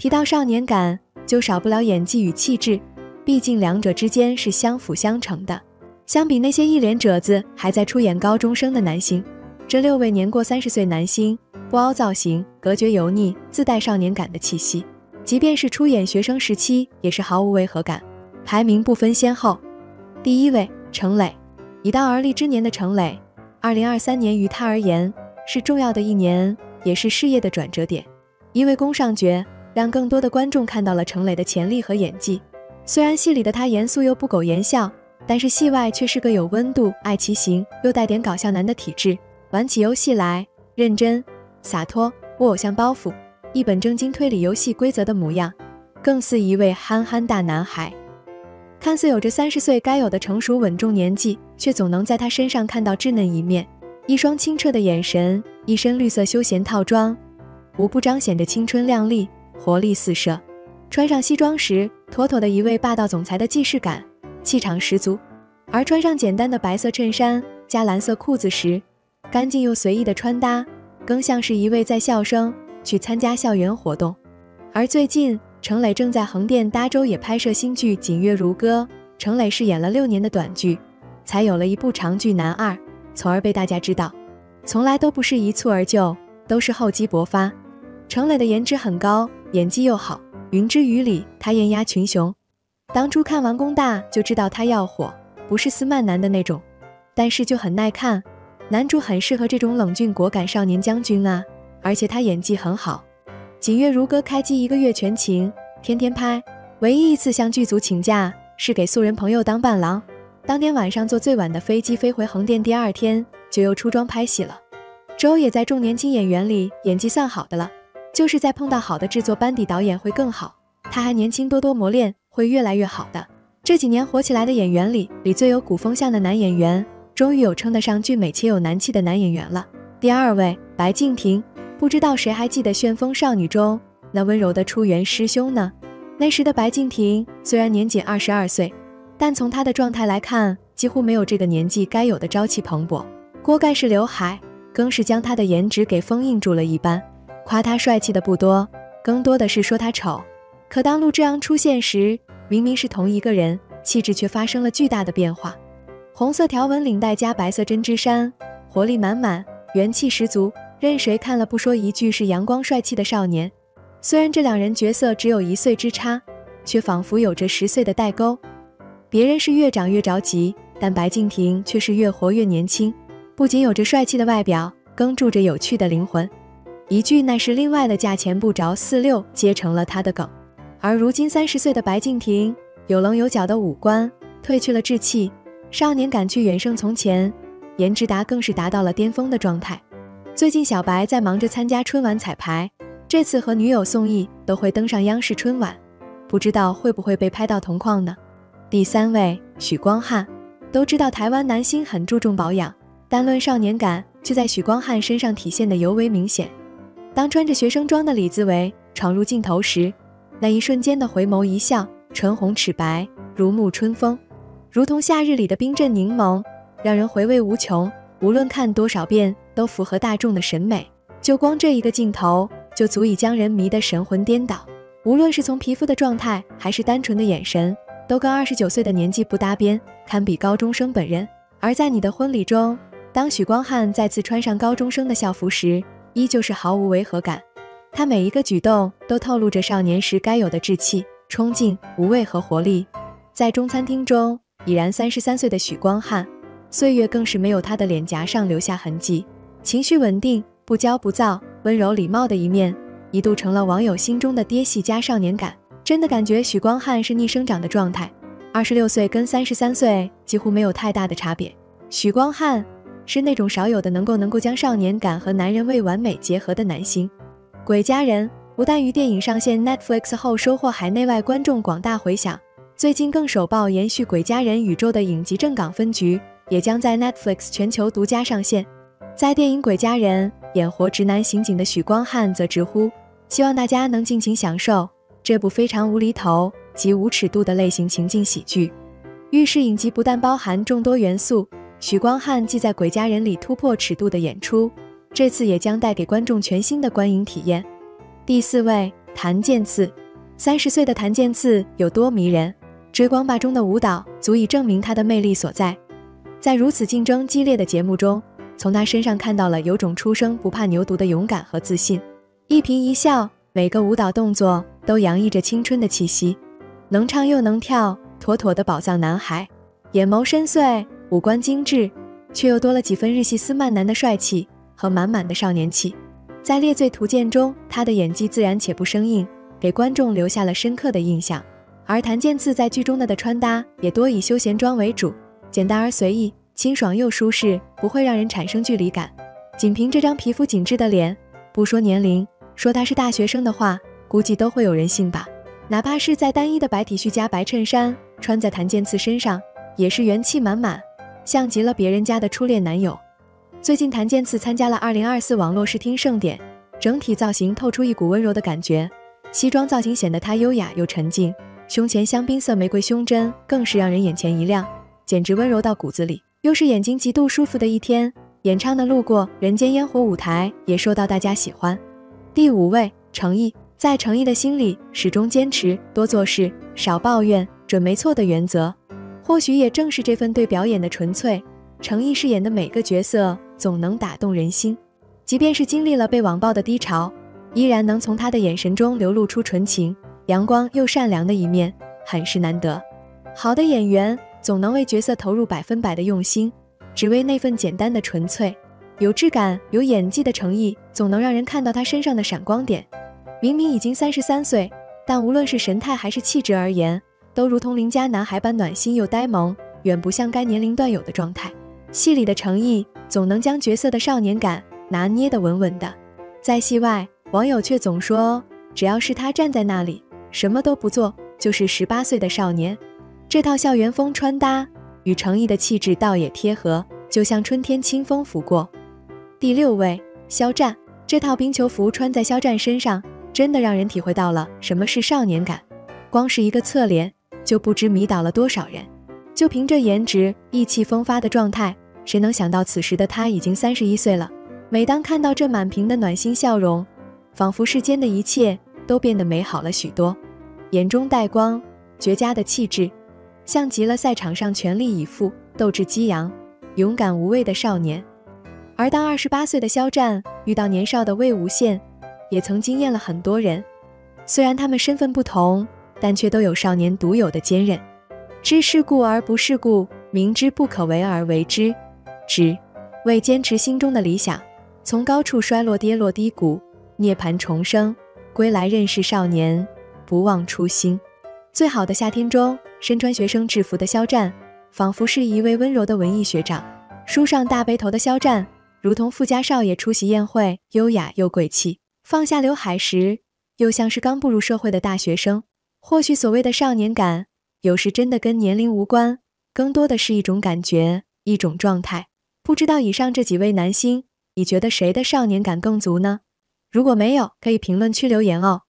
提到少年感，就少不了演技与气质，毕竟两者之间是相辅相成的。相比那些一脸褶子还在出演高中生的男星，这六位年过三十岁男星不凹造型，隔绝油腻，自带少年感的气息。即便是出演学生时期，也是毫无违和感。排名不分先后，第一位程磊，已到而立之年的程磊，二零二三年于他而言是重要的一年，也是事业的转折点。因为宫上角。让更多的观众看到了程磊的潜力和演技。虽然戏里的他严肃又不苟言笑，但是戏外却是个有温度、爱骑行又带点搞笑男的体质。玩起游戏来认真、洒脱，无偶像包袱，一本正经推理游戏规则的模样，更似一位憨憨大男孩。看似有着三十岁该有的成熟稳重年纪，却总能在他身上看到稚嫩一面。一双清澈的眼神，一身绿色休闲套装，无不彰显着青春靓丽。活力四射，穿上西装时，妥妥的一位霸道总裁的既视感，气场十足；而穿上简单的白色衬衫加蓝色裤子时，干净又随意的穿搭，更像是一位在校生去参加校园活动。而最近，程磊正在横店搭州也拍摄新剧《锦月如歌》，程磊饰演了六年的短剧，才有了一部长剧《男二》，从而被大家知道。从来都不是一蹴而就，都是厚积薄发。程磊的颜值很高。演技又好，云之羽里他艳压群雄。当初看完工大就知道他要火，不是斯曼男的那种，但是就很耐看。男主很适合这种冷峻果敢少年将军啊，而且他演技很好。锦月如歌开机一个月全勤，天天拍，唯一一次向剧组请假是给素人朋友当伴郎。当天晚上坐最晚的飞机飞回横店，第二天就又出妆拍戏了。周也在众年轻演员里演技算好的了。就是在碰到好的制作班底，导演会更好。他还年轻，多多磨练，会越来越好的。这几年火起来的演员里，里最有古风相的男演员，终于有称得上俊美且有男气的男演员了。第二位，白敬亭。不知道谁还记得《旋风少女》中那温柔的初原师兄呢？那时的白敬亭虽然年仅二十二岁，但从他的状态来看，几乎没有这个年纪该有的朝气蓬勃。锅盖式刘海，更是将他的颜值给封印住了一般。夸他帅气的不多，更多的是说他丑。可当陆之昂出现时，明明是同一个人，气质却发生了巨大的变化。红色条纹领带加白色针织衫，活力满满，元气十足，任谁看了不说一句是阳光帅气的少年。虽然这两人角色只有一岁之差，却仿佛有着十岁的代沟。别人是越长越着急，但白敬亭却是越活越年轻。不仅有着帅气的外表，更住着有趣的灵魂。一句“那是另外的价钱不着四六”接成了他的梗，而如今三十岁的白敬亭，有棱有角的五官，褪去了稚气，少年感却远胜从前，颜值达更是达到了巅峰的状态。最近小白在忙着参加春晚彩排，这次和女友宋轶都会登上央视春晚，不知道会不会被拍到同框呢？第三位许光汉，都知道台湾男星很注重保养，单论少年感，却在许光汉身上体现的尤为明显。当穿着学生装的李子维闯入镜头时，那一瞬间的回眸一笑，唇红齿白，如沐春风，如同夏日里的冰镇柠檬，让人回味无穷。无论看多少遍，都符合大众的审美。就光这一个镜头，就足以将人迷得神魂颠倒。无论是从皮肤的状态，还是单纯的眼神，都跟二十九岁的年纪不搭边，堪比高中生本人。而在你的婚礼中，当许光汉再次穿上高中生的校服时，依旧是毫无违和感，他每一个举动都透露着少年时该有的稚气、冲劲、无畏和活力。在中餐厅中，已然三十三岁的许光汉，岁月更是没有他的脸颊上留下痕迹。情绪稳定、不骄不躁、温柔礼貌的一面，一度成了网友心中的爹系加少年感。真的感觉许光汉是逆生长的状态，二十六岁跟三十三岁几乎没有太大的差别。许光汉。是那种少有的能够能够将少年感和男人味完美结合的男星。《鬼家人》不但于电影上线 Netflix 后收获海内外观众广大回响，最近更首曝延续《鬼家人》宇宙的影集正港分局也将在 Netflix 全球独家上线。在电影《鬼家人》演活直男刑警的许光汉则直呼，希望大家能尽情享受这部非常无厘头及无尺度的类型情境喜剧。预示影集不但包含众多元素。许光汉既在《鬼家人》里突破尺度的演出，这次也将带给观众全新的观影体验。第四位，谭健次，三十岁的谭健次有多迷人？追光吧中的舞蹈足以证明他的魅力所在。在如此竞争激烈的节目中，从他身上看到了有种初生不怕牛犊的勇敢和自信。一颦一笑，每个舞蹈动作都洋溢着青春的气息。能唱又能跳，妥妥的宝藏男孩。眼眸深邃，五官精致，却又多了几分日系斯曼男的帅气和满满的少年气。在《猎罪图鉴》中，他的演技自然且不生硬，给观众留下了深刻的印象。而谭健次在剧中的的穿搭也多以休闲装为主，简单而随意，清爽又舒适，不会让人产生距离感。仅凭这张皮肤紧致的脸，不说年龄，说他是大学生的话，估计都会有人信吧。哪怕是在单一的白 T 恤加白衬衫，穿在谭健次身上，也是元气满满，像极了别人家的初恋男友。最近，谭健次参加了二零二四网络视听盛典，整体造型透出一股温柔的感觉。西装造型显得他优雅又沉静，胸前香槟色玫瑰胸针更是让人眼前一亮，简直温柔到骨子里。又是眼睛极度舒服的一天，演唱的《路过人间烟火》舞台也受到大家喜欢。第五位，诚毅，在诚毅的心里始终坚持多做事、少抱怨、准没错的原则。或许也正是这份对表演的纯粹，诚意饰演的每个角色。总能打动人心，即便是经历了被网暴的低潮，依然能从他的眼神中流露出纯情、阳光又善良的一面，很是难得。好的演员总能为角色投入百分百的用心，只为那份简单的纯粹。有质感、有演技的诚意，总能让人看到他身上的闪光点。明明已经三十三岁，但无论是神态还是气质而言，都如同邻家男孩般暖心又呆萌，远不像该年龄段有的状态。戏里的诚意。总能将角色的少年感拿捏得稳稳的，在戏外，网友却总说，只要是他站在那里，什么都不做，就是十八岁的少年。这套校园风穿搭与诚意的气质倒也贴合，就像春天清风拂过。第六位，肖战，这套冰球服穿在肖战身上，真的让人体会到了什么是少年感。光是一个侧脸，就不知迷倒了多少人。就凭这颜值、意气风发的状态。谁能想到此时的他已经三十一岁了？每当看到这满屏的暖心笑容，仿佛世间的一切都变得美好了许多。眼中带光，绝佳的气质，像极了赛场上全力以赴、斗志激扬、勇敢无畏的少年。而当二十八岁的肖战遇到年少的魏无羡，也曾惊艳了很多人。虽然他们身份不同，但却都有少年独有的坚韧。知世故而不世故，明知不可为而为之。只为坚持心中的理想，从高处摔落，跌落低谷，涅槃重生，归来认识少年，不忘初心。最好的夏天中，身穿学生制服的肖战，仿佛是一位温柔的文艺学长；梳上大背头的肖战，如同富家少爷出席宴会，优雅又贵气；放下刘海时，又像是刚步入社会的大学生。或许所谓的少年感，有时真的跟年龄无关，更多的是一种感觉，一种状态。不知道以上这几位男星，你觉得谁的少年感更足呢？如果没有，可以评论区留言哦。